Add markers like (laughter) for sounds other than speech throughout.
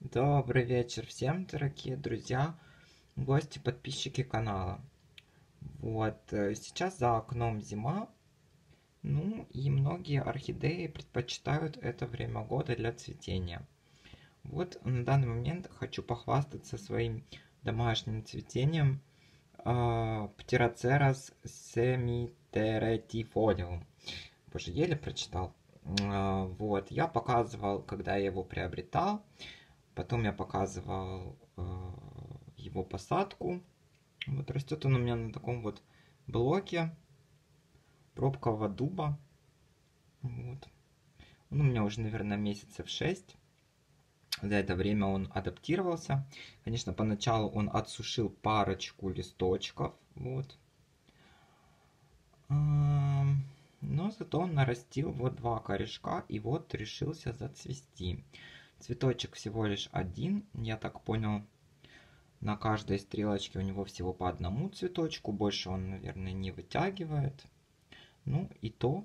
Добрый вечер всем, дорогие друзья, гости, подписчики канала. Вот, э, сейчас за окном зима, ну и многие орхидеи предпочитают это время года для цветения. Вот на данный момент хочу похвастаться своим домашним цветением э, Pteroceras semiteretifolium. Боже, еле прочитал. Э, вот, я показывал, когда я его приобретал. Потом я показывал э, его посадку. Вот растет он у меня на таком вот блоке пробкового дуба. Вот. Он у меня уже, наверное, месяцев 6. За это время он адаптировался. Конечно, поначалу он отсушил парочку листочков. Вот. Но зато он нарастил вот два корешка и вот решился зацвести. Цветочек всего лишь один, я так понял. На каждой стрелочке у него всего по одному цветочку. Больше он, наверное, не вытягивает. Ну и то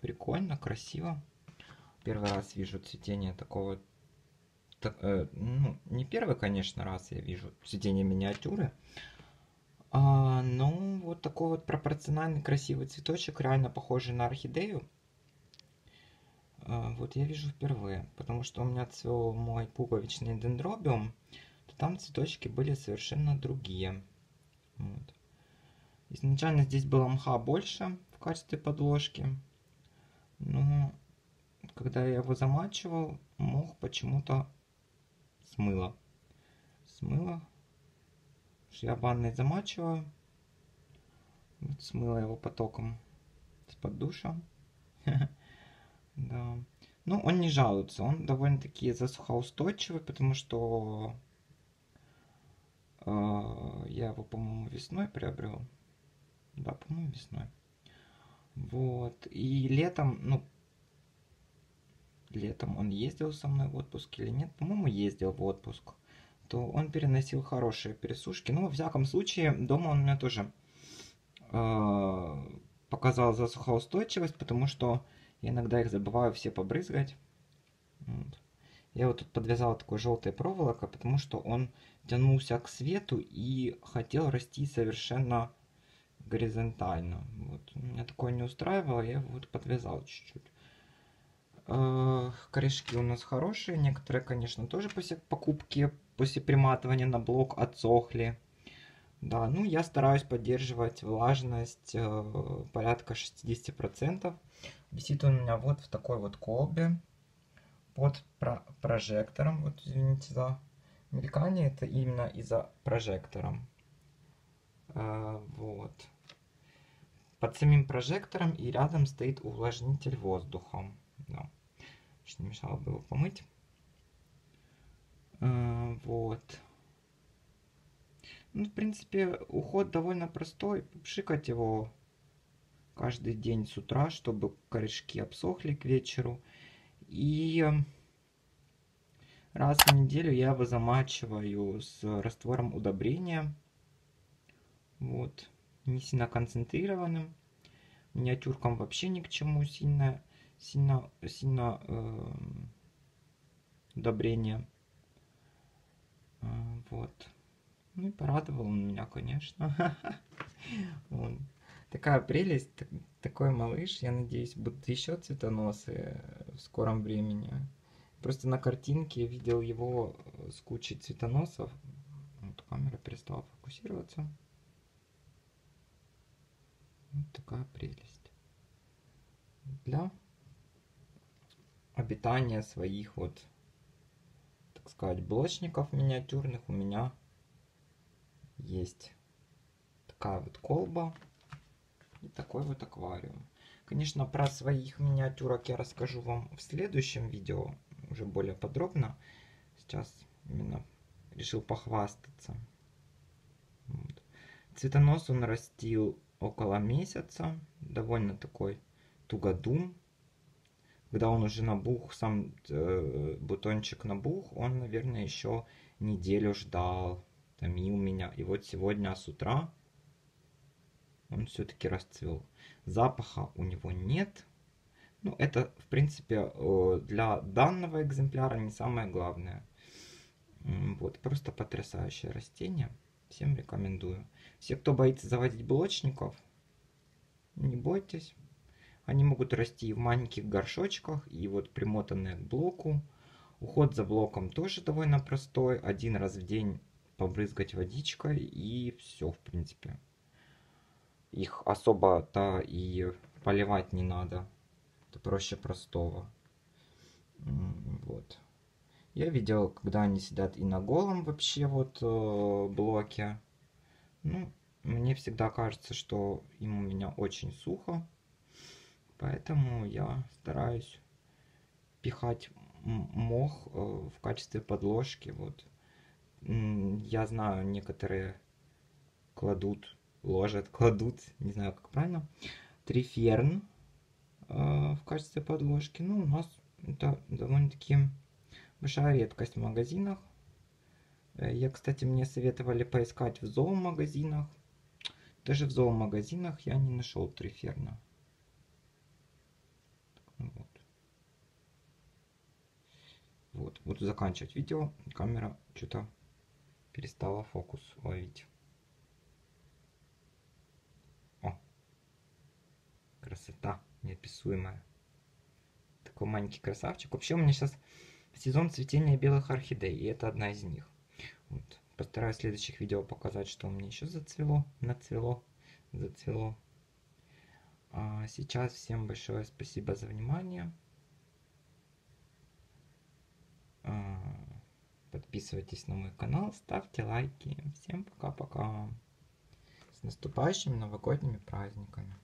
прикольно, красиво. Первый раз вижу цветение такого... Так, э, ну, не первый, конечно, раз я вижу цветение миниатюры. А, но вот такой вот пропорциональный красивый цветочек, реально похожий на орхидею. А, вот я вижу впервые, потому что у меня цвел мой пуговичный дендробиум, то там цветочки были совершенно другие. Вот. Изначально здесь было мха больше в качестве подложки, но когда я его замачивал, мох почему-то смыло. Смыло. Я ванной замачиваю. Вот смыло его потоком из-под душа. (laughs) Да. Ну, он не жалуется, он довольно-таки засухоустойчивый, потому что э, я его, по-моему, весной приобрел. Да, по-моему, весной. Вот. И летом, ну, летом он ездил со мной в отпуск или нет? По-моему, ездил в отпуск. То он переносил хорошие пересушки. Ну, во всяком случае, дома он у меня тоже э, показал засухоустойчивость, потому что я иногда их забываю все побрызгать. Вот. Я вот тут подвязал такой желтой проволокой, потому что он тянулся к свету и хотел расти совершенно горизонтально. Вот. Меня такое не устраивало, я его вот подвязал чуть-чуть. Э, корешки у нас хорошие, некоторые, конечно, тоже после покупки, после приматывания на блок отсохли. Да, ну я стараюсь поддерживать влажность э, порядка 60%. Висит он у меня вот в такой вот колбе под про прожектором. Вот извините за мелькание, это именно из-за прожектора. А, вот. Под самим прожектором и рядом стоит увлажнитель воздуха. Да. Что не мешало бы его помыть. А, вот. Ну, в принципе, уход довольно простой. Пшикать его каждый день с утра, чтобы корешки обсохли к вечеру. И эм, раз в неделю я его замачиваю с раствором удобрения. Вот. Не сильно концентрированным. Миниатюркам вообще ни к чему сильно, сильно, сильно э, удобрение. Вот. Ну и порадовал он меня, конечно. (laughs) Такая прелесть, такой малыш. Я надеюсь, будут еще цветоносы в скором времени. Просто на картинке видел его с кучей цветоносов. Вот камера перестала фокусироваться. Вот такая прелесть. Для обитания своих вот, так сказать, блочников миниатюрных у меня есть такая вот колба и такой вот аквариум. Конечно, про своих миниатюрок я расскажу вам в следующем видео, уже более подробно. Сейчас именно решил похвастаться. Вот. Цветонос он растил около месяца, довольно такой тугодум. Когда он уже набух, сам э, бутончик набух, он, наверное, еще неделю ждал, томил меня. И вот сегодня с утра он все-таки расцвел. Запаха у него нет. Ну, это, в принципе, для данного экземпляра не самое главное. Вот, просто потрясающее растение. Всем рекомендую. Все, кто боится заводить блочников, не бойтесь. Они могут расти в маленьких горшочках и вот примотанные к блоку. Уход за блоком тоже довольно простой. Один раз в день побрызгать водичкой и все, в принципе. Их особо-то и поливать не надо. Это проще простого. Вот. Я видел, когда они сидят и на голом вообще вот э, блоке. Ну, мне всегда кажется, что им у меня очень сухо. Поэтому я стараюсь пихать мох э, в качестве подложки. Вот. Я знаю, некоторые кладут, ложат, (laughs) кладут, не знаю как правильно, триферн э, в качестве подложки. Ну, у нас это довольно-таки большая редкость в магазинах. Э, я, кстати, мне советовали поискать в зоомагазинах. Даже в зоомагазинах я не нашел триферна. Вот. Вот, буду заканчивать видео. Камера что-то перестала фокус ловить. О, красота неописуемая. Такой маленький красавчик. Вообще у меня сейчас сезон цветения белых орхидей, и это одна из них. Вот. Постараюсь в следующих видео показать, что у меня еще зацвело, нацвело, зацвело. А сейчас всем большое спасибо за внимание. А, подписывайтесь на мой канал, ставьте лайки. Всем пока-пока. С наступающими новогодними праздниками.